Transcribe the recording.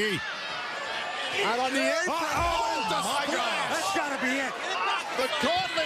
Out on the apron. Oh, oh, oh my God. That's got to be it. The corner.